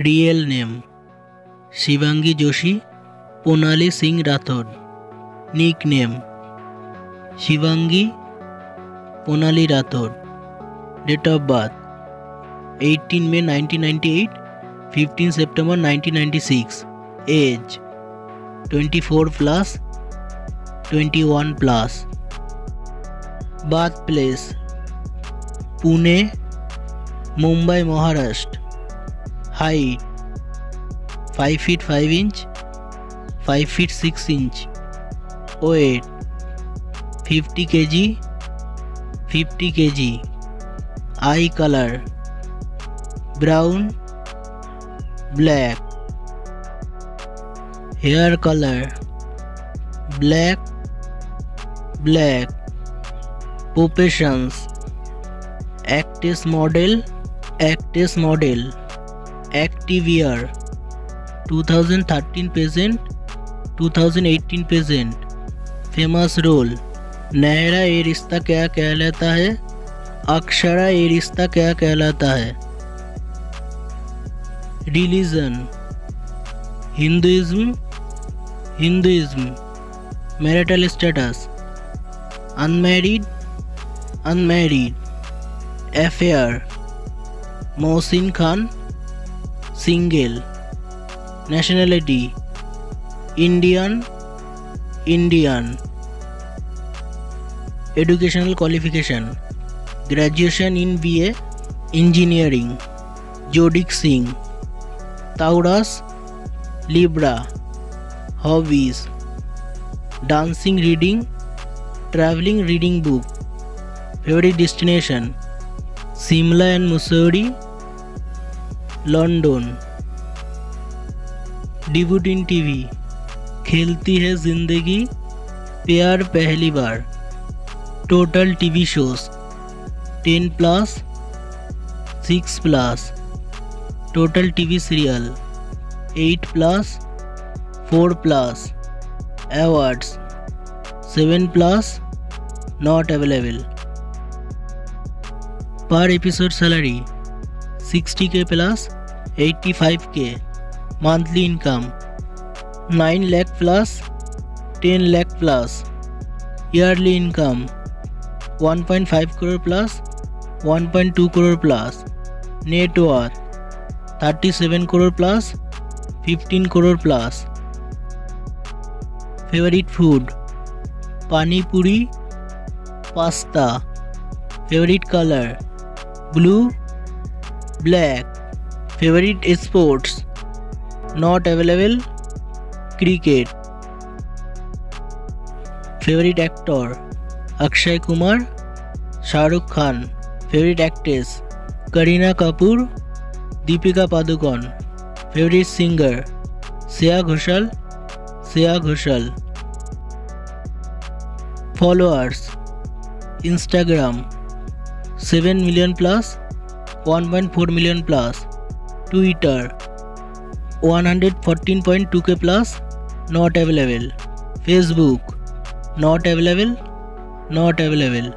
Real name, Shivangi Joshi, Ponali Singh Rathore nick name Shivangi, Ponali Rathore date of birth 18 May 1998 15 सितंबर 1996 age 24 plus 21 plus birth place Pune Mumbai Maharashtra height 5 feet 5 inch five feet six inch weight जी fifty K G eye colour brown black hair colour black black professions actress model actress model year 2013 present 2018 present. Famous role Naira Yeh Rishta क्या कहलाता है? अक्षरा ये Rishta Kya Kehlata Hai? Religion Hinduism Hinduism marital status unmarried unmarried affair Mohsin Khan single nationality Indian Indian. Educational qualification graduation in BA engineering Jodik Singh. Taurus Libra hobbies dancing reading traveling reading book. Favorite destination Simla and Mussoorie. Debut in TV खेलती है ज़िंदगी, प्यार पहली बार। Total TV shows, ten plus, six plus. Total TV serial, eight plus, four plus. Awards, seven plus, not available. Per episode salary, sixty K plus eighty five K monthly income nine lakh plus ten lakh plus yearly income one point five crore plus one point two crore plus net worth thirty seven crore plus fifteen crore plus favourite food pani puri pasta favourite colour blue black favorite sports not available? Cricket favourite actor Akshay Kumar Shahrukh Khan favourite actress Kareena Kapoor Deepika Padukone favourite singer Shreya Ghoshal Shreya Ghoshal followers Instagram seven million plus one point four million plus Twitter 114.2k plus not available facebook not available not available